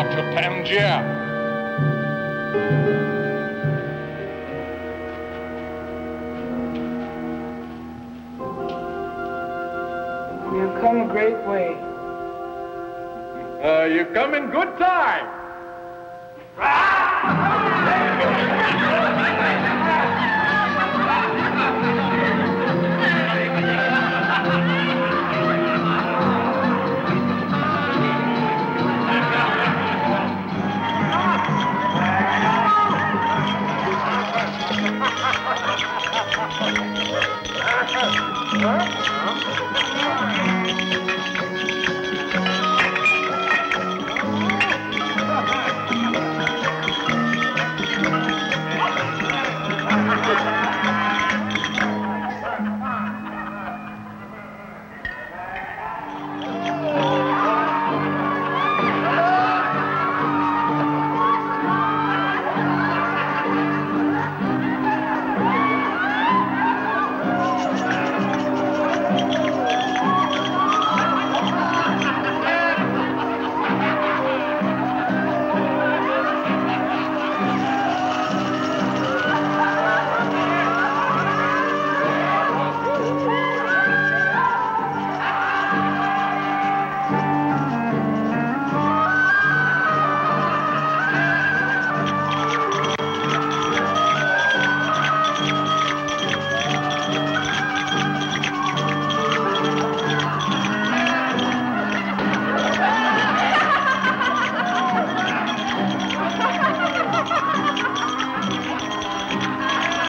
to Tangier. You've come a great way. Uh, you come in good time. Huh? Huh? Huh?